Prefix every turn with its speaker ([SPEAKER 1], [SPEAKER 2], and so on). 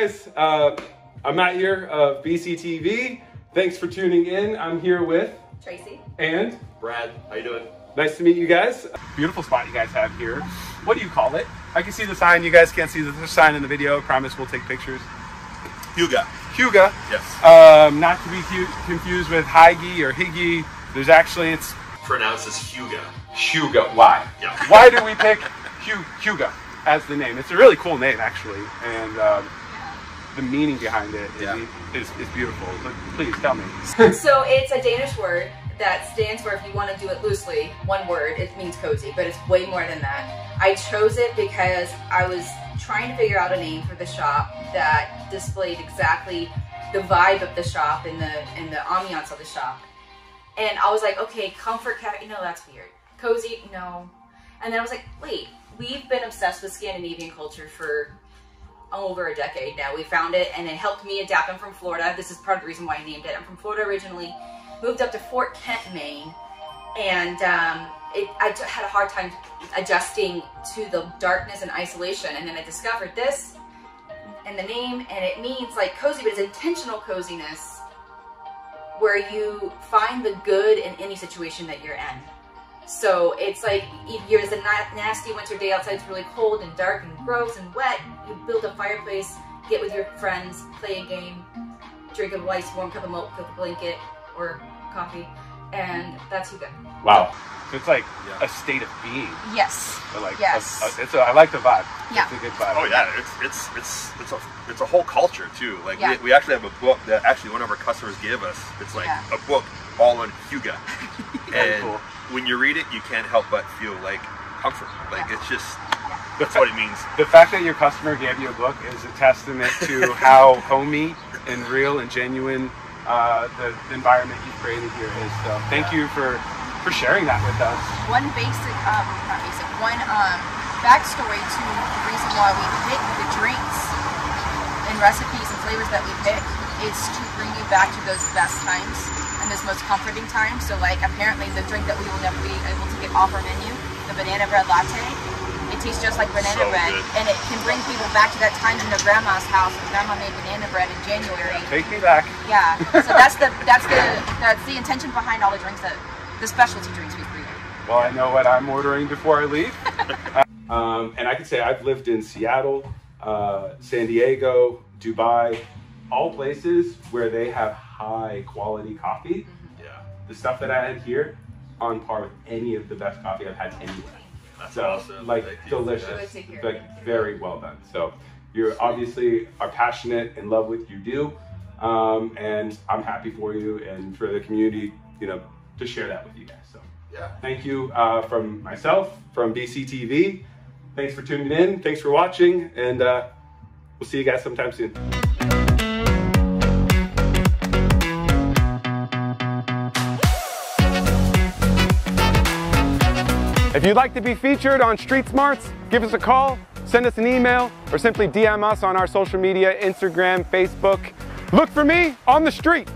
[SPEAKER 1] guys. Uh, I'm Matt here of BCTV. Thanks for tuning in. I'm here with
[SPEAKER 2] Tracy.
[SPEAKER 1] and
[SPEAKER 3] Brad, how you doing?
[SPEAKER 1] nice to meet you guys. Beautiful spot you guys have here. What do you call it? I can see the sign. You guys can't see the sign in the video. I promise we'll take pictures.
[SPEAKER 3] Huga.
[SPEAKER 1] Huga.
[SPEAKER 3] Yes.
[SPEAKER 1] Um, not to be cu- confused with Hygge or Higgy. There's actually it's
[SPEAKER 3] Pronounced as Huga.
[SPEAKER 1] Huga. Why?
[SPEAKER 3] Yeah.
[SPEAKER 1] Why do we pick Hu- Huga as the name? It's a really cool name actually, and um, the meaning behind it is,
[SPEAKER 3] Yeah.
[SPEAKER 1] is, is beautiful. But please tell me.
[SPEAKER 2] So it's a Danish word that stands for, if you want to do it loosely, one word, it means cozy, but it's way more than that. I chose it because I was trying to figure out a name for the shop that displayed exactly the vibe of the shop and the and the ambiance of the shop. And I was like, okay, comfort cat, you know, that's weird. Cozy, no. And then I was like, wait, we've been obsessed with Scandinavian culture for over a decade now. We found it and it helped me adapt. I'm from Florida. This is part of the reason why I named it. I'm from Florida originally, moved up to Fort Kent, Maine, and um, it, I had a hard time adjusting to the darkness and isolation. And then I discovered this and the name, and it means like cozy, but it's intentional coziness where you find the good in any situation that you're in. So it's like if you're it's a nasty winter day outside, it's really cold and dark and gross and wet. You build a fireplace, get with your friends, play a game, drink a nice warm cup of milk with a blanket or coffee, and that's you good.
[SPEAKER 1] Wow. So it's like
[SPEAKER 3] Yeah.
[SPEAKER 1] a state of being.
[SPEAKER 2] Yes.
[SPEAKER 1] Or like
[SPEAKER 2] Yes.
[SPEAKER 1] a- a- it's a, I like the vibe.
[SPEAKER 2] Yeah.
[SPEAKER 1] It's a good vibe.
[SPEAKER 3] Oh yeah, it's it's it's it's a it's a whole culture too. Like
[SPEAKER 2] Yeah.
[SPEAKER 3] we, we actually have a book that actually one of our customers gave us. It's like
[SPEAKER 2] Yeah.
[SPEAKER 3] a book all on Huga,
[SPEAKER 1] Very
[SPEAKER 3] and
[SPEAKER 1] cool.
[SPEAKER 3] when you read it, you can't help but feel like comfort. Like
[SPEAKER 2] Yeah.
[SPEAKER 3] it's just that's what it means.
[SPEAKER 1] The fact that your customer gave you a book is a testament to how homey and real and genuine uh, the, the environment you've created here is. So thank you for for sharing that with us.
[SPEAKER 4] one basic, um, not basic, one um, backstory to the reason why we pick the drinks and recipes and flavors that we pick is to bring you back to those best times and those most comforting times. So, like, apparently, the drink that we will never be able to get off our menu, the banana bread latte, it tastes just like banana
[SPEAKER 3] So
[SPEAKER 4] bread,
[SPEAKER 3] good.
[SPEAKER 4] and it can bring people back to that time in their grandma's house when grandma made banana bread in January.
[SPEAKER 1] Take me back.
[SPEAKER 4] Yeah, so that's the that's the that's the intention behind all the drinks that the specialty drinks we create.
[SPEAKER 1] Well, I know what I'm ordering before I leave. um, and I can say I've lived in Seattle, uh, San Diego, Dubai, all places where they have high quality coffee.
[SPEAKER 3] Yeah,
[SPEAKER 1] The stuff that I had here, on par with any of the best coffee I've had anywhere.
[SPEAKER 3] that's
[SPEAKER 1] So,
[SPEAKER 3] awesome.
[SPEAKER 1] like,
[SPEAKER 3] Thank
[SPEAKER 1] delicious. Like, very well done. So, you obviously are passionate and love what you do. Um, and I'm happy for you and for the community, you know, to share that with you guys. So,
[SPEAKER 3] Yeah.
[SPEAKER 1] thank you uh, from myself, from BCTV. Thanks for tuning in. Thanks for watching. And uh, we'll see you guys sometime soon. If you'd like to be featured on Street Smarts, give us a call, send us an email, or simply DM us on our social media Instagram, Facebook. Look for me on the street.